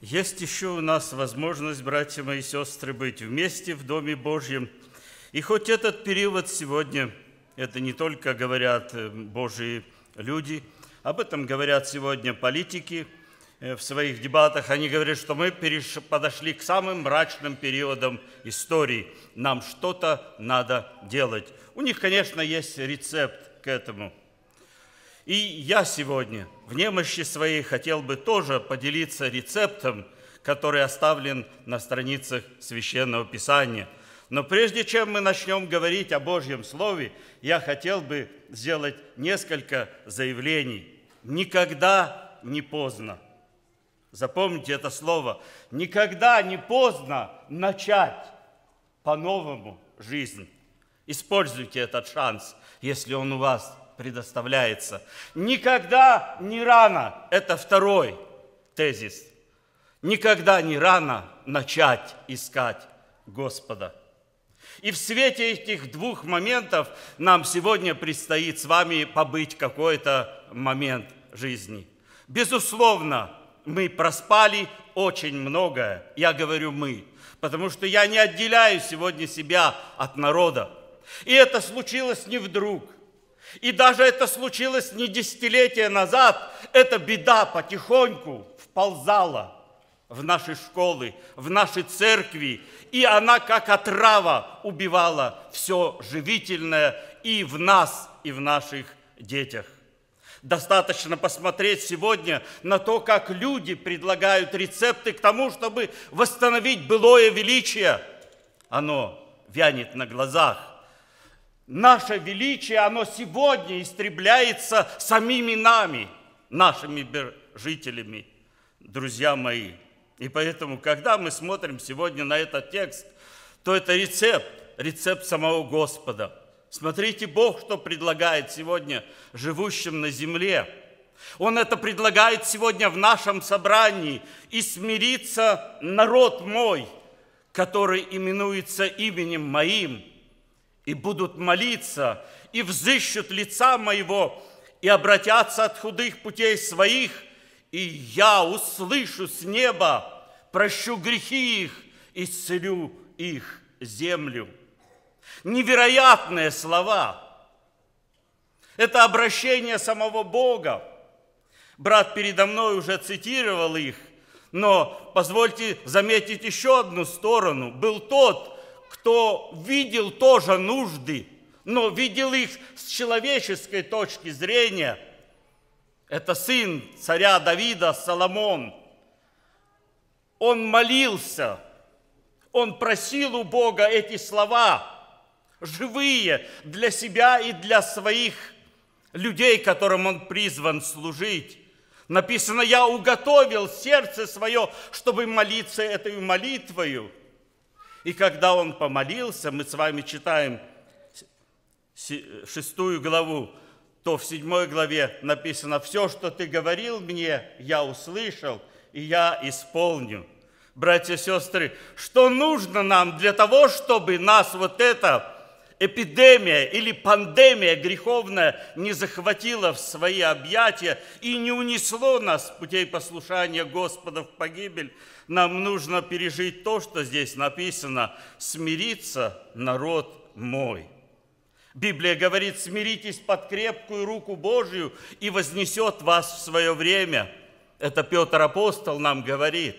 Есть еще у нас возможность, братья мои сестры, быть вместе в Доме Божьем. И хоть этот период сегодня, это не только говорят э, Божьи люди, об этом говорят сегодня политики э, в своих дебатах. Они говорят, что мы подошли к самым мрачным периодам истории. Нам что-то надо делать. У них, конечно, есть рецепт к этому – и я сегодня в немощи своей хотел бы тоже поделиться рецептом, который оставлен на страницах Священного Писания. Но прежде чем мы начнем говорить о Божьем Слове, я хотел бы сделать несколько заявлений. Никогда не поздно. Запомните это слово. Никогда не поздно начать по-новому жизнь. Используйте этот шанс, если он у вас предоставляется. Никогда не рано, это второй тезис. Никогда не рано начать искать Господа. И в свете этих двух моментов нам сегодня предстоит с вами побыть какой-то момент жизни. Безусловно, мы проспали очень многое. Я говорю «мы», потому что я не отделяю сегодня себя от народа. И это случилось не вдруг – и даже это случилось не десятилетия назад, эта беда потихоньку вползала в наши школы, в наши церкви, и она как отрава убивала все живительное и в нас, и в наших детях. Достаточно посмотреть сегодня на то, как люди предлагают рецепты к тому, чтобы восстановить былое величие. Оно вянет на глазах наше величие, оно сегодня истребляется самими нами, нашими жителями, друзья мои. И поэтому, когда мы смотрим сегодня на этот текст, то это рецепт, рецепт самого Господа. Смотрите, Бог что предлагает сегодня живущим на земле. Он это предлагает сегодня в нашем собрании. «И смирится народ мой, который именуется именем моим, и будут молиться, и взыщут лица моего, и обратятся от худых путей своих, и я услышу с неба, прощу грехи их, исцелю их землю. Невероятные слова. Это обращение самого Бога. Брат передо мной уже цитировал их, но позвольте заметить еще одну сторону. Был тот, кто видел тоже нужды, но видел их с человеческой точки зрения. Это сын царя Давида Соломон. Он молился, он просил у Бога эти слова, живые для себя и для своих людей, которым он призван служить. Написано, я уготовил сердце свое, чтобы молиться этой молитвою. И когда он помолился, мы с вами читаем шестую главу, то в седьмой главе написано, все, что ты говорил мне, я услышал, и я исполню. Братья и сестры, что нужно нам для того, чтобы нас вот эта эпидемия или пандемия греховная не захватила в свои объятия и не унесло нас с путей послушания Господа в погибель, нам нужно пережить то, что здесь написано, смириться, народ мой. Библия говорит, смиритесь под крепкую руку Божию и вознесет вас в свое время. Это Петр Апостол нам говорит.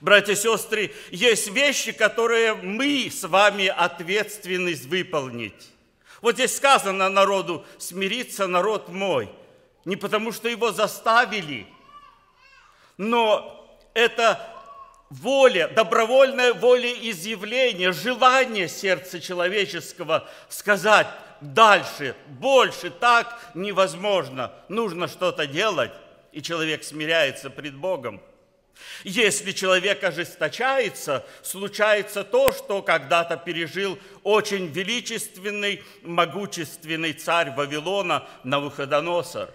Братья и сестры, есть вещи, которые мы с вами ответственность выполнить. Вот здесь сказано народу, смириться народ мой. Не потому, что его заставили, но это воля, добровольное волеизъявление, желание сердца человеческого сказать дальше, больше, так невозможно. Нужно что-то делать, и человек смиряется пред Богом. Если человек ожесточается, случается то, что когда-то пережил очень величественный, могущественный царь Вавилона Навуходоносор.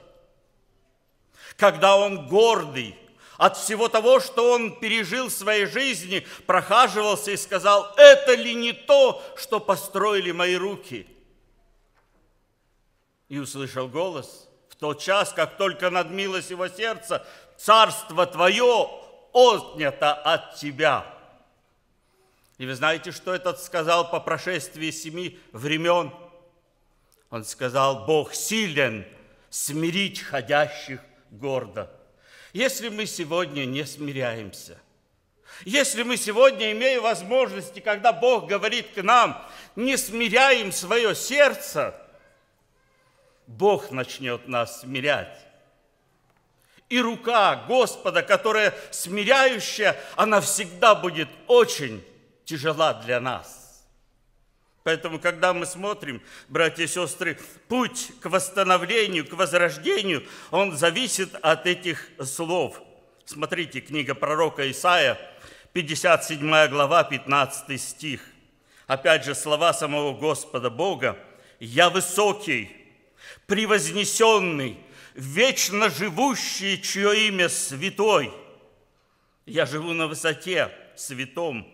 Когда он гордый, от всего того, что он пережил в своей жизни, прохаживался и сказал, это ли не то, что построили мои руки? И услышал голос в тот час, как только надмилось его сердце, царство твое отнято от тебя. И вы знаете, что этот сказал по прошествии семи времен? Он сказал, Бог силен смирить ходящих гордо. Если мы сегодня не смиряемся, если мы сегодня, имея возможности, когда Бог говорит к нам, не смиряем свое сердце, Бог начнет нас смирять. И рука Господа, которая смиряющая, она всегда будет очень тяжела для нас. Поэтому, когда мы смотрим, братья и сестры, путь к восстановлению, к возрождению, он зависит от этих слов. Смотрите, книга пророка Исаия, 57 глава, 15 стих. Опять же, слова самого Господа Бога. «Я высокий, превознесенный, вечно живущий, чье имя святой. Я живу на высоте, святом,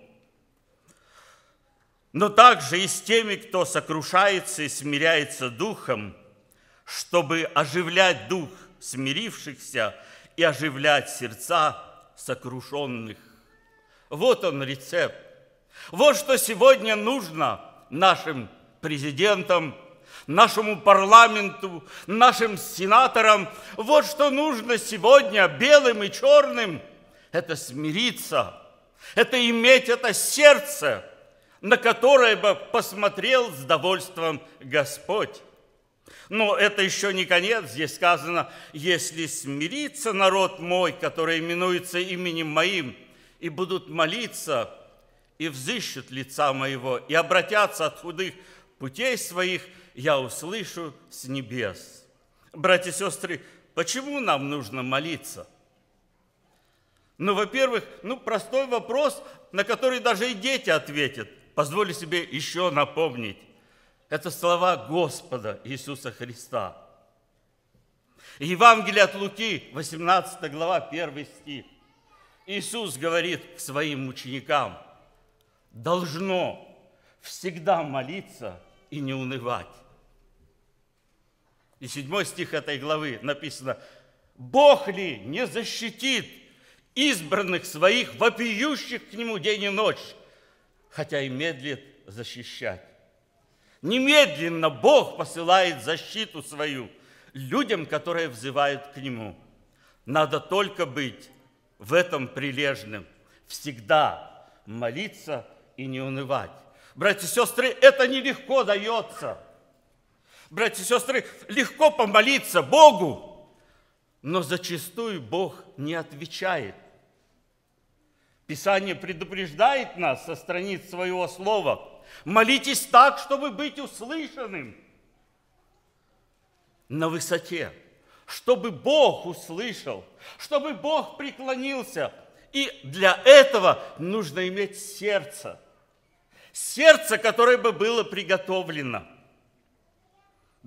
но также и с теми, кто сокрушается и смиряется духом, чтобы оживлять дух смирившихся и оживлять сердца сокрушенных. Вот он рецепт. Вот что сегодня нужно нашим президентам, нашему парламенту, нашим сенаторам. Вот что нужно сегодня белым и черным. Это смириться, это иметь это сердце – на которое бы посмотрел с довольством Господь. Но это еще не конец. Здесь сказано, если смирится народ мой, который именуется именем моим, и будут молиться, и взыщут лица моего, и обратятся от худых путей своих, я услышу с небес. Братья и сестры, почему нам нужно молиться? Ну, во-первых, ну, простой вопрос, на который даже и дети ответят позволю себе еще напомнить. Это слова Господа Иисуса Христа. Евангелие от Луки, 18 глава, 1 стих. Иисус говорит к своим ученикам, должно всегда молиться и не унывать. И седьмой стих этой главы написано, Бог ли не защитит избранных своих, вопиющих к Нему день и ночь? хотя и медлит защищать. Немедленно Бог посылает защиту свою людям, которые взывают к Нему. Надо только быть в этом прилежным, всегда молиться и не унывать. Братья и сестры, это нелегко дается. Братья и сестры, легко помолиться Богу, но зачастую Бог не отвечает. Писание предупреждает нас со страниц своего слова. Молитесь так, чтобы быть услышанным на высоте, чтобы Бог услышал, чтобы Бог преклонился. И для этого нужно иметь сердце. Сердце, которое бы было приготовлено –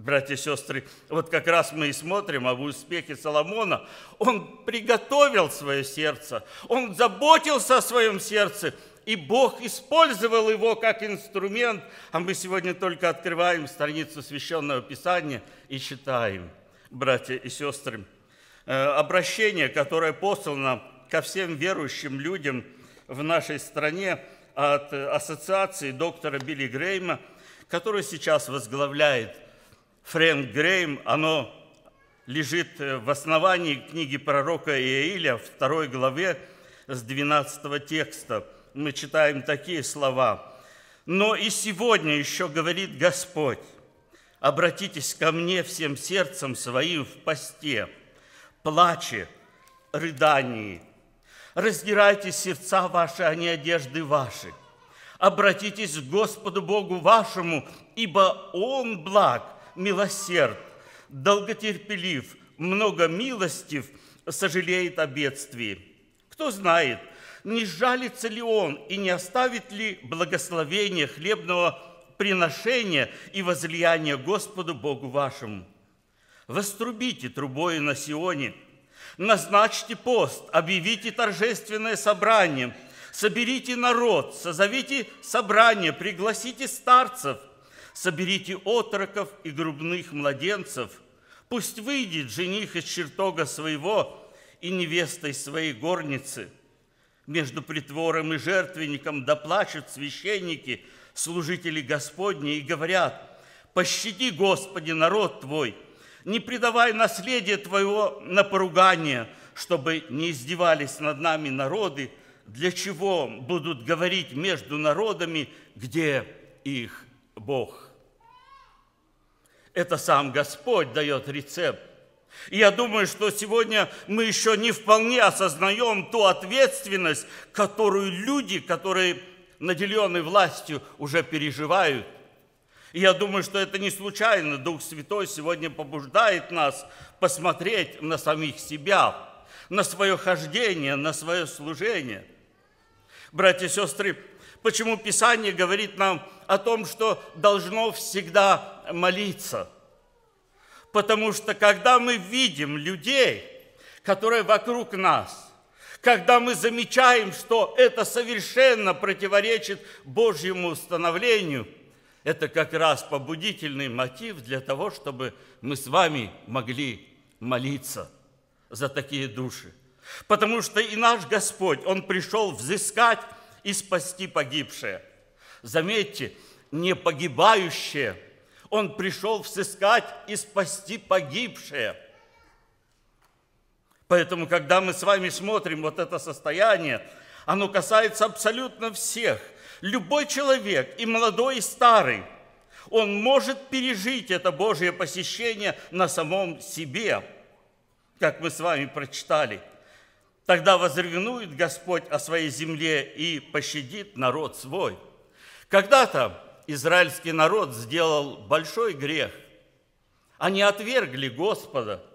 братья и сестры, вот как раз мы и смотрим об успехе Соломона. Он приготовил свое сердце, он заботился о своем сердце, и Бог использовал его как инструмент, а мы сегодня только открываем страницу Священного Писания и читаем, братья и сестры, э, обращение, которое послано ко всем верующим людям в нашей стране от ассоциации доктора Билли Грейма, который сейчас возглавляет Фрэнк Грейм, оно лежит э, в основании книги пророка Иаиля, второй главе с 12 текста. Мы читаем такие слова. «Но и сегодня еще говорит Господь, обратитесь ко мне всем сердцем своим в посте, плаче, рыдании. Раздирайте сердца ваши, а не одежды ваши. Обратитесь к Господу Богу вашему, ибо Он благ – милосерд, долготерпелив, много милостив, сожалеет о бедствии. Кто знает, не жалится ли он и не оставит ли благословение хлебного приношения и возлияния Господу Богу вашему. Вострубите трубою на Сионе, назначьте пост, объявите торжественное собрание, соберите народ, созовите собрание, пригласите старцев – соберите отроков и грубных младенцев, пусть выйдет жених из чертога своего и невестой своей горницы, между притвором и жертвенником, доплачут священники, служители Господни, и говорят, «Пощади, Господи, народ Твой, не предавай наследие Твоего на поругание, чтобы не издевались над нами народы, для чего будут говорить между народами, где их Бог». Это сам Господь дает рецепт. И я думаю, что сегодня мы еще не вполне осознаем ту ответственность, которую люди, которые наделены властью, уже переживают. И я думаю, что это не случайно. Дух Святой сегодня побуждает нас посмотреть на самих себя, на свое хождение, на свое служение. Братья и сестры, почему Писание говорит нам о том, что должно всегда молиться? Потому что когда мы видим людей, которые вокруг нас, когда мы замечаем, что это совершенно противоречит Божьему установлению, это как раз побудительный мотив для того, чтобы мы с вами могли молиться за такие души. Потому что и наш Господь, Он пришел взыскать и спасти погибшее. Заметьте, не погибающее, Он пришел взыскать и спасти погибшее – Поэтому, когда мы с вами смотрим вот это состояние, оно касается абсолютно всех. Любой человек, и молодой, и старый, он может пережить это Божье посещение на самом себе, как мы с вами прочитали. Тогда возревнует Господь о своей земле и пощадит народ свой. Когда-то израильский народ сделал большой грех. Они отвергли Господа –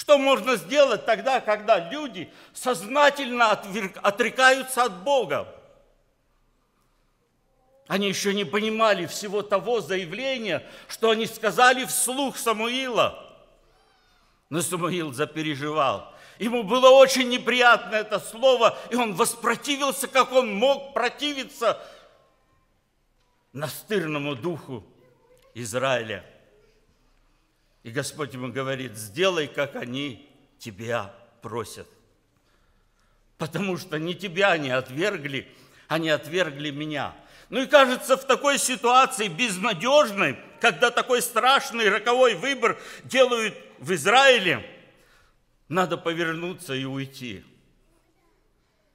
что можно сделать тогда, когда люди сознательно отрекаются от Бога? Они еще не понимали всего того заявления, что они сказали вслух Самуила. Но Самуил запереживал. Ему было очень неприятно это слово, и он воспротивился, как он мог противиться настырному духу Израиля. И Господь ему говорит, сделай, как они тебя просят. Потому что не тебя они отвергли, они отвергли меня. Ну и кажется, в такой ситуации безнадежной, когда такой страшный роковой выбор делают в Израиле, надо повернуться и уйти.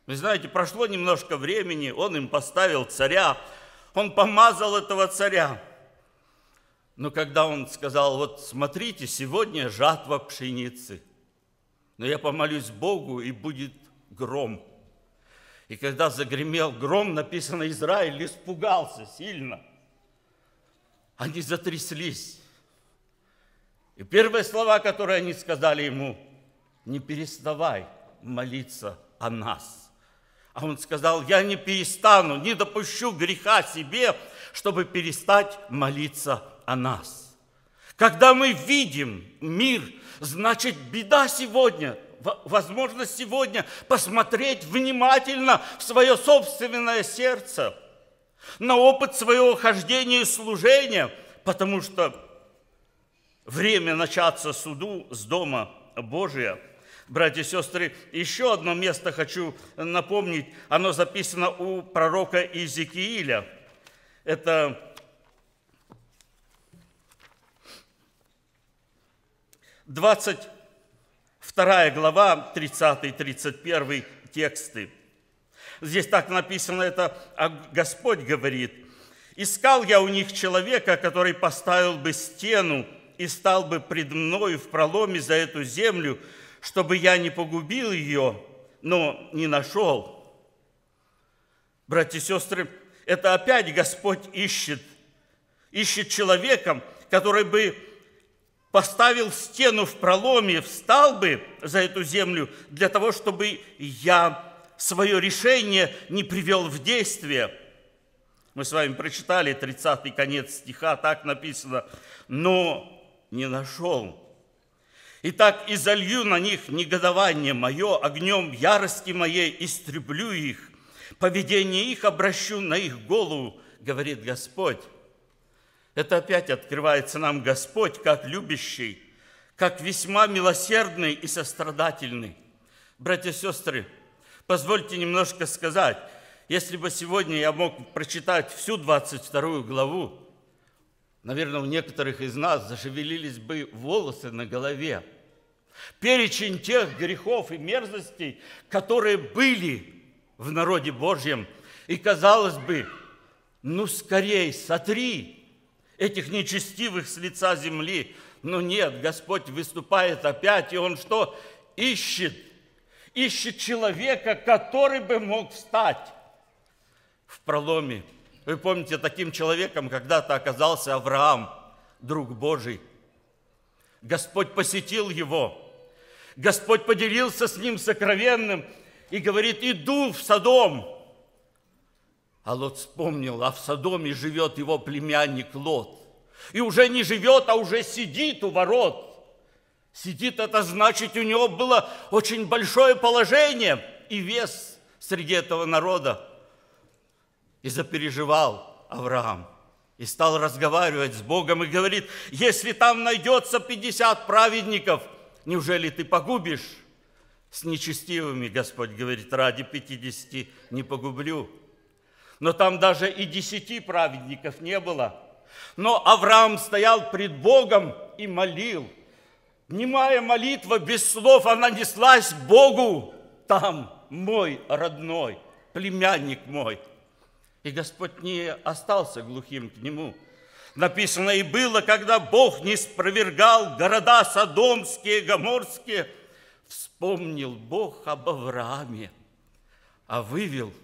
Вы знаете, прошло немножко времени, он им поставил царя, он помазал этого царя. Но когда он сказал, вот смотрите, сегодня жатва пшеницы, но я помолюсь Богу, и будет гром. И когда загремел гром, написано, Израиль испугался сильно. Они затряслись. И первые слова, которые они сказали ему, не переставай молиться о нас. А он сказал, я не перестану, не допущу греха себе, чтобы перестать молиться о нас. Когда мы видим мир, значит беда сегодня, возможно сегодня посмотреть внимательно в свое собственное сердце, на опыт своего хождения и служения, потому что время начаться суду с Дома Божия. Братья и сестры, еще одно место хочу напомнить. Оно записано у пророка Иезекииля. Это 22 глава, 30-31 тексты. Здесь так написано это, а Господь говорит, «Искал я у них человека, который поставил бы стену и стал бы пред мною в проломе за эту землю, чтобы я не погубил ее, но не нашел». Братья и сестры, это опять Господь ищет, ищет человека, который бы поставил стену в проломе, встал бы за эту землю для того, чтобы я свое решение не привел в действие. Мы с вами прочитали 30 конец стиха, так написано, но не нашел. Итак, и залью на них негодование мое, огнем ярости моей истреблю их, поведение их обращу на их голову, говорит Господь. Это опять открывается нам Господь как любящий, как весьма милосердный и сострадательный. Братья и сестры, Позвольте немножко сказать. Если бы сегодня я мог прочитать всю 22 главу, наверное, у некоторых из нас зашевелились бы волосы на голове. Перечень тех грехов и мерзостей, которые были в народе Божьем. И казалось бы, ну скорей, сотри этих нечестивых с лица земли. Но нет, Господь выступает опять, и Он что? Ищет, ищет человека, который бы мог встать в проломе. Вы помните, таким человеком когда-то оказался Авраам, друг Божий. Господь посетил его. Господь поделился с ним сокровенным и говорит, иду в Содом. А Лот вспомнил, а в Содоме живет его племянник Лот. И уже не живет, а уже сидит у ворот. Сидит, это значит, у него было очень большое положение и вес среди этого народа. И запереживал Авраам. И стал разговаривать с Богом и говорит, если там найдется 50 праведников, неужели ты погубишь? С нечестивыми, Господь говорит, ради 50 не погублю но там даже и десяти праведников не было. Но Авраам стоял пред Богом и молил. Немая молитва без слов, она неслась к Богу. Там мой родной, племянник мой. И Господь не остался глухим к нему. Написано и было, когда Бог не спровергал города Содомские, Гоморские, вспомнил Бог об Аврааме, а вывел –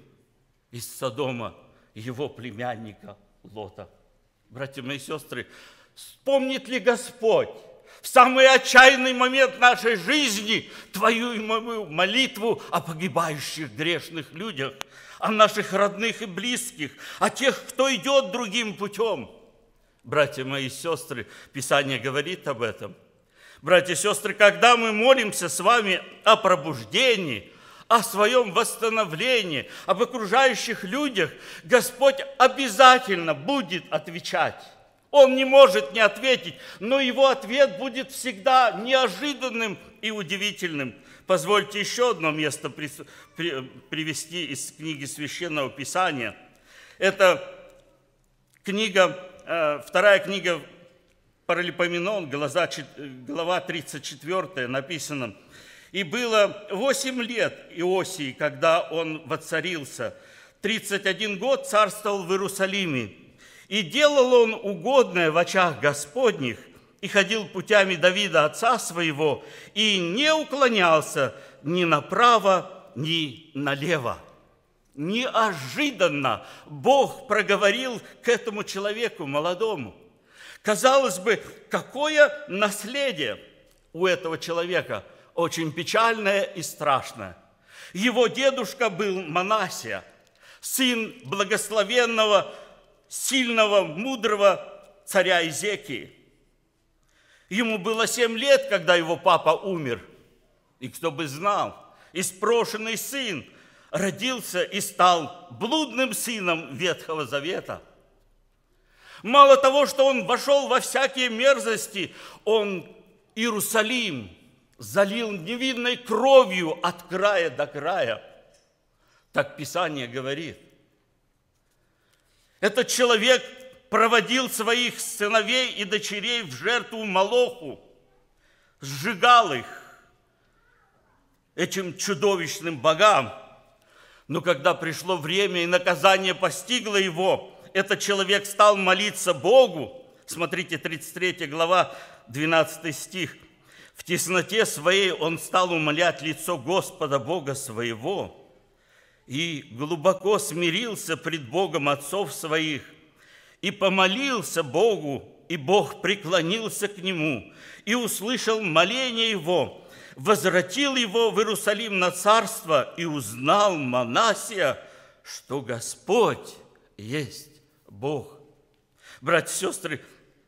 из Содома его племянника Лота. Братья мои сестры, вспомнит ли Господь в самый отчаянный момент нашей жизни твою и мою молитву о погибающих грешных людях, о наших родных и близких, о тех, кто идет другим путем. Братья мои сестры, Писание говорит об этом. Братья и сестры, когда мы молимся с вами о пробуждении, о своем восстановлении, об окружающих людях, Господь обязательно будет отвечать. Он не может не ответить, но его ответ будет всегда неожиданным и удивительным. Позвольте еще одно место привести из книги Священного Писания. Это книга, вторая книга Паралипоменон, глава 34, написано – и было восемь лет Иосии, когда он воцарился. Тридцать один год царствовал в Иерусалиме. И делал он угодное в очах Господних, и ходил путями Давида, отца своего, и не уклонялся ни направо, ни налево. Неожиданно Бог проговорил к этому человеку молодому. Казалось бы, какое наследие у этого человека – очень печальное и страшное. Его дедушка был Манасия, сын благословенного, сильного, мудрого царя Изекии. Ему было семь лет, когда его папа умер. И кто бы знал, испрошенный сын родился и стал блудным сыном Ветхого Завета. Мало того, что он вошел во всякие мерзости, он Иерусалим – залил невинной кровью от края до края. Так Писание говорит. Этот человек проводил своих сыновей и дочерей в жертву Молоху, сжигал их этим чудовищным богам. Но когда пришло время и наказание постигло его, этот человек стал молиться Богу. Смотрите, 33 глава, 12 стих – в тесноте своей он стал умолять лицо Господа Бога своего и глубоко смирился пред Богом отцов своих и помолился Богу, и Бог преклонился к нему и услышал моление его, возвратил его в Иерусалим на царство и узнал Манасия, что Господь есть Бог. Братья и сестры,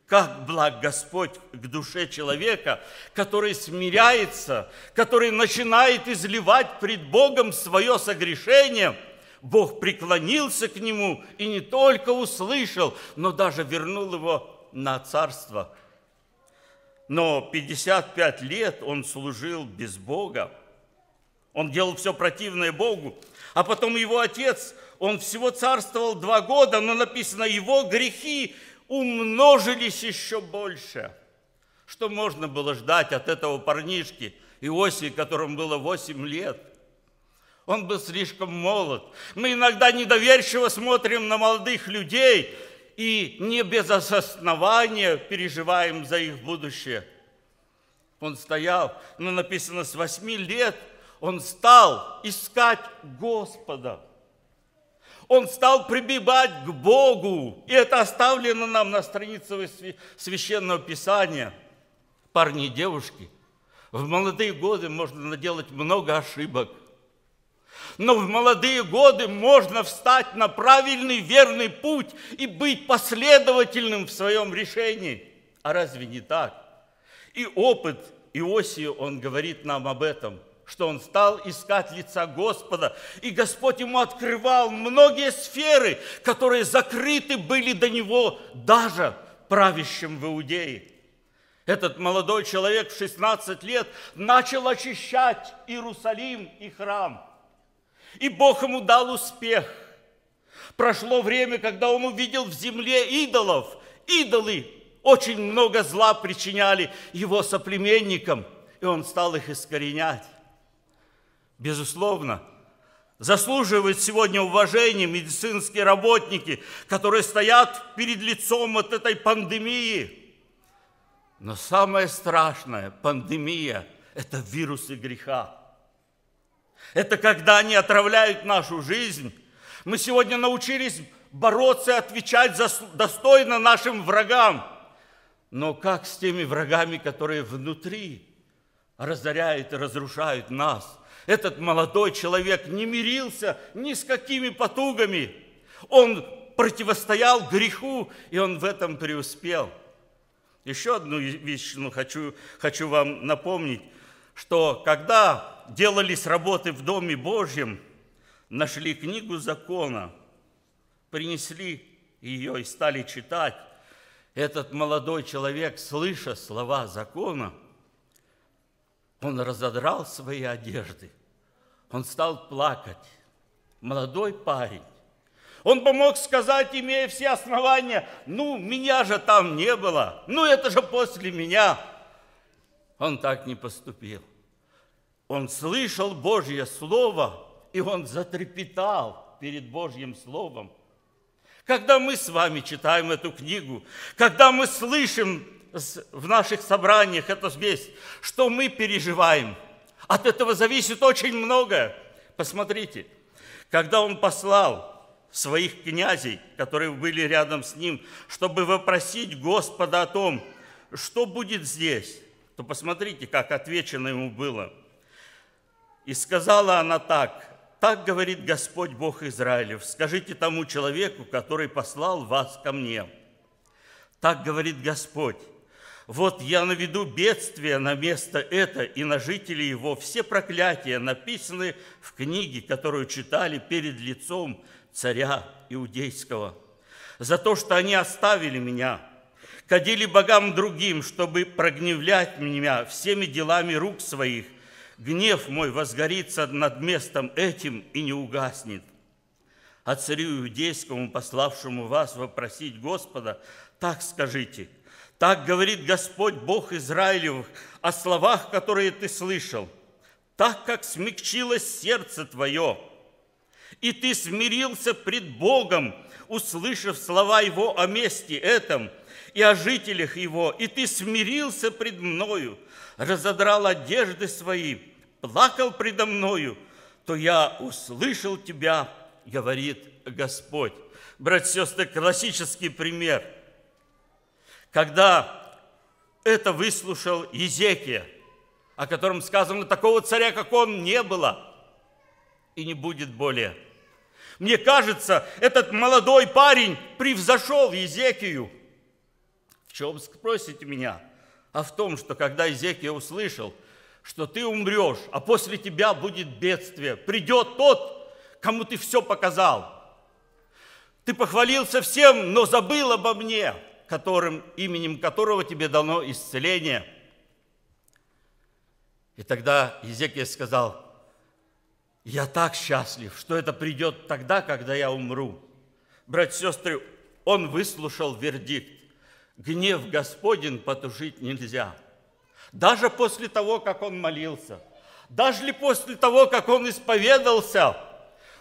как благ Господь к душе человека, который смиряется, который начинает изливать пред Богом свое согрешение. Бог преклонился к нему и не только услышал, но даже вернул его на царство. Но 55 лет он служил без Бога. Он делал все противное Богу. А потом его отец, он всего царствовал два года, но написано, его грехи умножились еще больше. Что можно было ждать от этого парнишки Иосии, которому было 8 лет? Он был слишком молод. Мы иногда недоверчиво смотрим на молодых людей и не без основания переживаем за их будущее. Он стоял, но написано, с восьми лет он стал искать Господа. Он стал прибивать к Богу. И это оставлено нам на странице Священного Писания. Парни и девушки, в молодые годы можно наделать много ошибок. Но в молодые годы можно встать на правильный, верный путь и быть последовательным в своем решении. А разве не так? И опыт Иосии, он говорит нам об этом – что он стал искать лица Господа, и Господь ему открывал многие сферы, которые закрыты были до него даже правящим в Иудее. Этот молодой человек в 16 лет начал очищать Иерусалим и храм. И Бог ему дал успех. Прошло время, когда он увидел в земле идолов. Идолы очень много зла причиняли его соплеменникам, и он стал их искоренять безусловно, заслуживают сегодня уважения медицинские работники, которые стоят перед лицом от этой пандемии. Но самое страшное пандемия – это вирусы греха. Это когда они отравляют нашу жизнь. Мы сегодня научились бороться и отвечать достойно нашим врагам. Но как с теми врагами, которые внутри разоряют и разрушают нас – этот молодой человек не мирился ни с какими потугами. Он противостоял греху, и он в этом преуспел. Еще одну вещь ну, хочу, хочу вам напомнить, что когда делались работы в Доме Божьем, нашли книгу закона, принесли ее и стали читать, этот молодой человек, слыша слова закона – он разодрал свои одежды. Он стал плакать. Молодой парень. Он бы мог сказать, имея все основания, ну, меня же там не было, ну, это же после меня. Он так не поступил. Он слышал Божье Слово, и он затрепетал перед Божьим Словом. Когда мы с вами читаем эту книгу, когда мы слышим в наших собраниях эту весть, что мы переживаем. От этого зависит очень многое. Посмотрите, когда он послал своих князей, которые были рядом с ним, чтобы вопросить Господа о том, что будет здесь, то посмотрите, как отвечено ему было. И сказала она так, так говорит Господь Бог Израилев, скажите тому человеку, который послал вас ко мне. Так говорит Господь, вот я наведу бедствие на место это и на жителей его. Все проклятия написаны в книге, которую читали перед лицом царя Иудейского. За то, что они оставили меня, кадили богам другим, чтобы прогневлять меня всеми делами рук своих. Гнев мой возгорится над местом этим и не угаснет. А царю Иудейскому, пославшему вас вопросить Господа, так скажите – так говорит Господь Бог Израилев о словах, которые ты слышал. Так как смягчилось сердце твое, и ты смирился пред Богом, услышав слова Его о месте этом и о жителях Его, и ты смирился пред Мною, разодрал одежды свои, плакал предо Мною, то я услышал тебя, говорит Господь. Братья и сестры, классический пример – когда это выслушал Езекия, о котором сказано, такого царя, как он, не было и не будет более. Мне кажется, этот молодой парень превзошел Езекию. Чем спросите меня? А в том, что когда Езекия услышал, что ты умрешь, а после тебя будет бедствие, придет тот, кому ты все показал. Ты похвалился всем, но забыл обо мне – которым, именем которого тебе дано исцеление. И тогда Езекия сказал, Я так счастлив, что это придет тогда, когда я умру. Братья и сестры, он выслушал вердикт. Гнев Господень потушить нельзя. Даже после того, как он молился, даже ли после того, как он исповедался,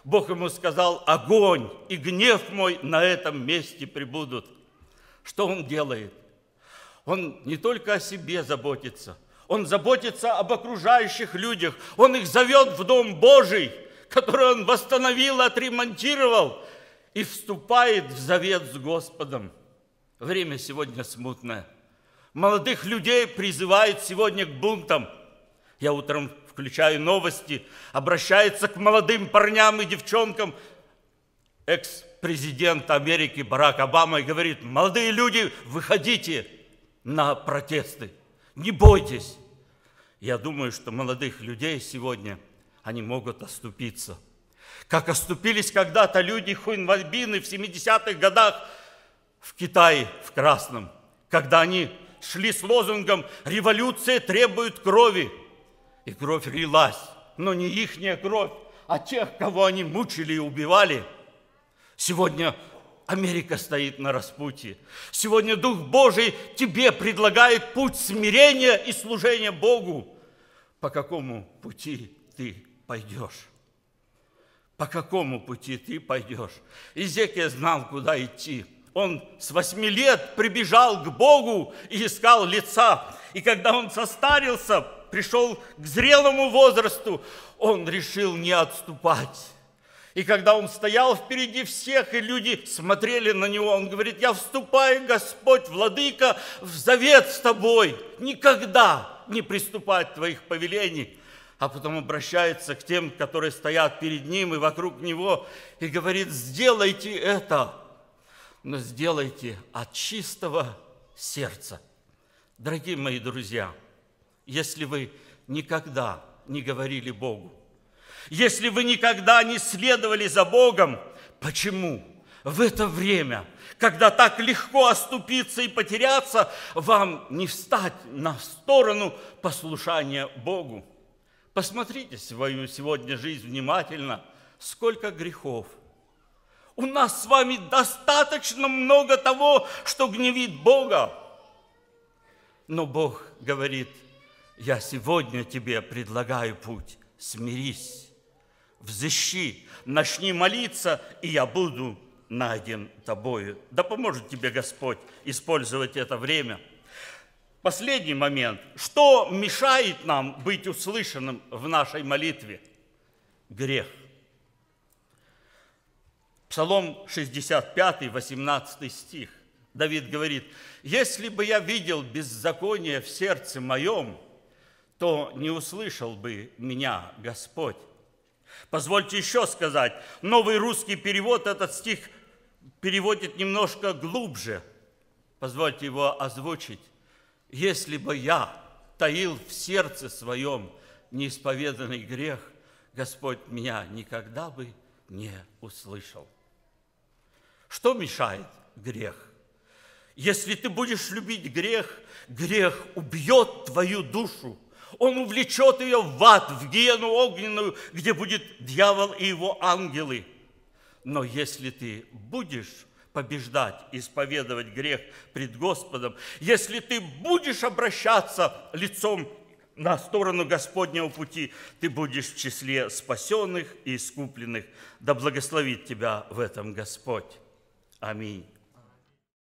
Бог ему сказал, огонь и гнев мой на этом месте прибудут. Что он делает? Он не только о себе заботится, он заботится об окружающих людях. Он их зовет в Дом Божий, который он восстановил, отремонтировал, и вступает в завет с Господом. Время сегодня смутное. Молодых людей призывают сегодня к бунтам. Я утром включаю новости, обращается к молодым парням и девчонкам экс-президент Америки Барак Обама и говорит, молодые люди, выходите на протесты, не бойтесь. Я думаю, что молодых людей сегодня, они могут оступиться. Как оступились когда-то люди Хуинвальбины в 70-х годах в Китае, в Красном, когда они шли с лозунгом «Революция требует крови». И кровь лилась, но не ихняя кровь, а тех, кого они мучили и убивали. Сегодня Америка стоит на распутье. Сегодня Дух Божий тебе предлагает путь смирения и служения Богу по какому пути ты пойдешь. По какому пути ты пойдешь. Изекия знал, куда идти. Он с восьми лет прибежал к Богу и искал лица. И когда он состарился, пришел к зрелому возрасту, он решил не отступать. И когда он стоял впереди всех, и люди смотрели на него, он говорит, я вступаю, Господь, Владыка, в завет с тобой. Никогда не приступать твоих повелений, а потом обращается к тем, которые стоят перед ним и вокруг него, и говорит, сделайте это, но сделайте от чистого сердца. Дорогие мои друзья, если вы никогда не говорили Богу, если вы никогда не следовали за Богом, почему в это время когда так легко оступиться и потеряться, вам не встать на сторону послушания Богу. Посмотрите свою сегодня жизнь внимательно, сколько грехов. У нас с вами достаточно много того, что гневит Бога. Но Бог говорит, я сегодня тебе предлагаю путь, смирись, взыщи, начни молиться, и я буду найден тобою. Да поможет тебе Господь использовать это время. Последний момент. Что мешает нам быть услышанным в нашей молитве? Грех. Псалом 65, 18 стих. Давид говорит, «Если бы я видел беззаконие в сердце моем, то не услышал бы меня Господь». Позвольте еще сказать, новый русский перевод этот стих переводит немножко глубже. Позвольте его озвучить. «Если бы я таил в сердце своем неисповеданный грех, Господь меня никогда бы не услышал». Что мешает грех? Если ты будешь любить грех, грех убьет твою душу. Он увлечет ее в ад, в гиену огненную, где будет дьявол и его ангелы – но если ты будешь побеждать, исповедовать грех пред Господом, если ты будешь обращаться лицом на сторону Господнего пути, ты будешь в числе спасенных и искупленных. Да благословит тебя в этом Господь. a.